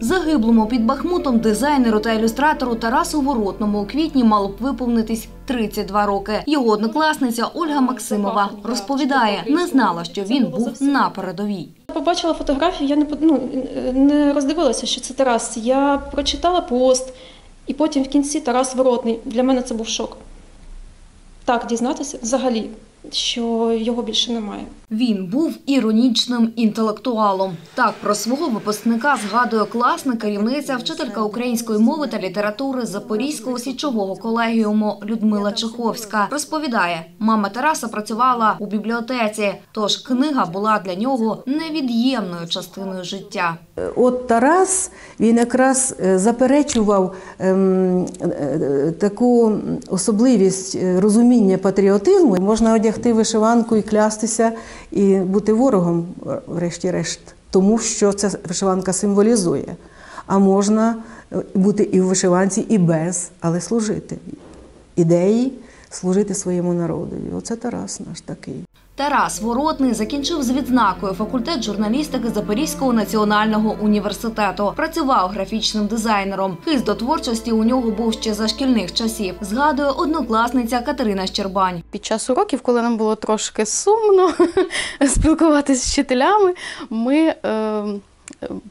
Загиблому під Бахмутом дизайнеру та ілюстратору Тарасу Воротному у квітні мало б виповнитись 32 роки. Його однокласниця Ольга Максимова розповідає, не знала, що він був на передовій. Побачила фотографію, я не ну, не роздивилася, що це Тарас. Я прочитала пост, і потім в кінці Тарас Воротний. Для мене це був шок. Так, дізнатися взагалі, що його більше немає. Він був іронічним інтелектуалом. Так про свого випускника згадує класна керівниця, вчителька української мови та літератури Запорізького січового колегіуму Людмила Чеховська. Розповідає, мама Тараса працювала у бібліотеці, тож книга була для нього невід'ємною частиною життя. От Тарас він якраз е, заперечував ем, е, таку особливість е, розуміння патріотизму. Можна одягти вишиванку і клястися, і бути ворогом, врешті-решт, тому що ця вишиванка символізує. А можна е, бути і в вишиванці, і без, але служити ідеї, служити своєму народові. Оце Тарас наш такий. Тарас Воротний закінчив з відзнакою факультет журналістики Запорізького національного університету. Працював графічним дизайнером. Хист до творчості у нього був ще за шкільних часів. Згадує однокласниця Катерина Щербань. Під час уроків, коли нам було трошки сумно спілкуватися з вчителями, ми е,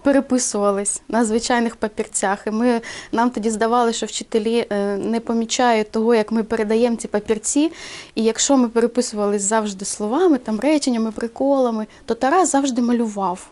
переписувались на звичайних папірцях. І ми, нам тоді здавали, що вчителі е, не помічають того, як ми передаємо ці папірці. І якщо ми переписувались завжди словами, там реченнями, приколами, то Тарас завжди малював.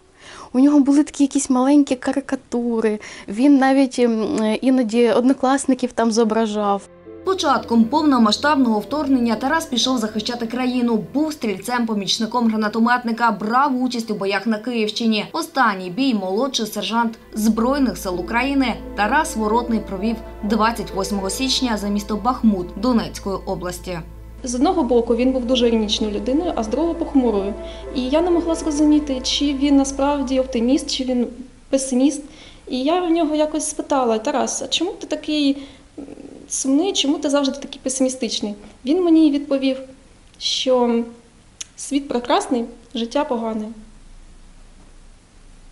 У нього були такі якісь маленькі карикатури. Він навіть е, іноді однокласників там зображав. Початком повномасштабного вторгнення Тарас пішов захищати країну. Був стрільцем-помічником гранатометника, брав участь у боях на Київщині. Останній бій молодший сержант Збройних сил України Тарас Воротний провів 28 січня за місто Бахмут Донецької області. З одного боку він був дуже іронічною людиною, а з другого похмурою. І я не могла зрозуміти, чи він насправді оптиміст, чи він песиміст. І я в нього якось спитала: Тарас, а чому ти такий сумний, чому ти завжди такий песимістичний? Він мені відповів, що світ прекрасний, життя погане.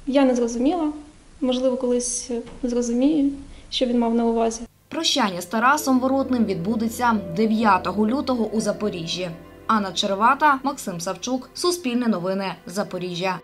Я не зрозуміла, можливо, колись зрозумію, що він мав на увазі. Прощання з Тарасом Воротним відбудеться 9 лютого у Запоріжжі. Анна Черевата, Максим Савчук, Суспільне новини, Запоріжжя.